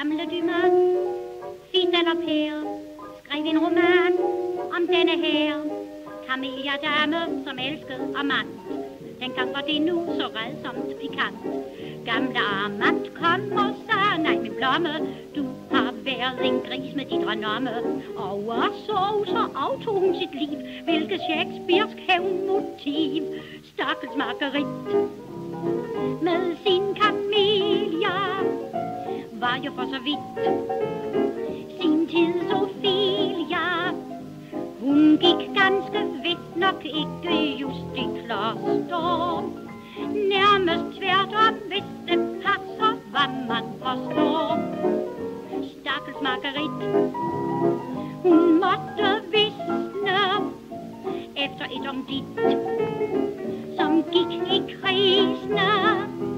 gamle Dumas, mand, eller pær, skrev en roman om denne her Camelia dame, som elskede Amant. Dengang var det nu så redsomt pikant. Gamle Amant kom og sagde, nej min blomme, du har været en gris med dit renomme. Og så, så aftog hun sit liv, hvilket Shakespeare's hævnmotiv. Stakkels Marguerite med sin Camelia var jo for så vidt sin tid Sofia. Hun gik ganske vist nok ikke just i kloster. Nærmest tvært om, hvis det passer, hvad man forstår. Stakkels Marguerite, hun måtte visne efter et om dit, som gik i krisene.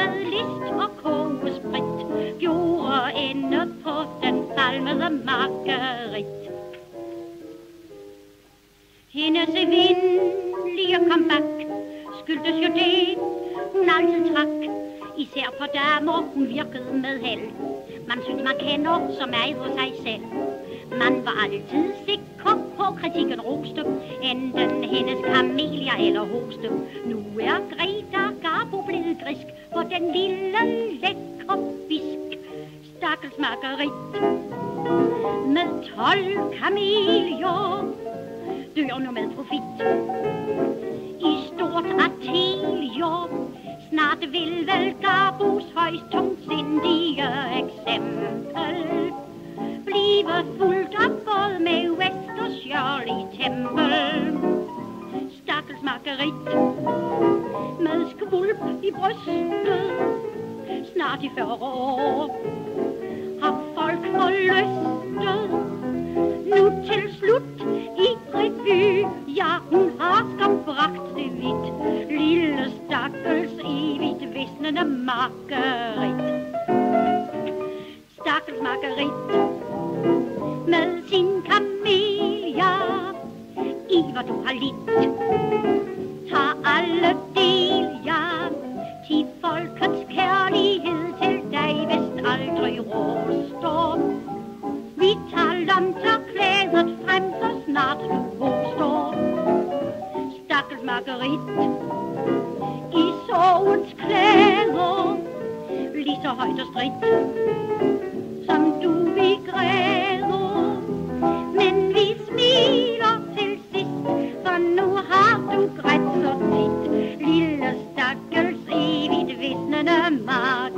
Med list og kogesprit gjorde ende på den falmede markerit. Hendes evindelige comeback skyldtes jo det, hun altid trak. Især på damer, hun virkede med held. Man synes, man kender så meget hos sig selv. Man var altid sikker på kritikken roste, enten hendes kamelia eller hoste. Nu er Greta grisk for den lille lækre fisk. Stakkels margarit med tolv kamelier dør nu med profit. I stort atelier, snart vil vel Gabus højst tungsindige eksempel blive fuldt opgået med West og Shirley Temple. Stakkels margarit i brystet, snart i 40 år har folk forlystet. Nu til slut i revy, ja hun har skam bragt det vidt. Lille stakkels evigt visnende Marguerite. Stakkels Marguerite med sin kamelia. I hvor du har lidt, tager alle Vi tager klædet frem, så snart du står. Stakkels Marguerite, i sorgens klæder, lige så højt og stridt, som du vi græder. Men vi smiler til sidst, for nu har du grædt så tit, lille stakkels evigt visnende mig.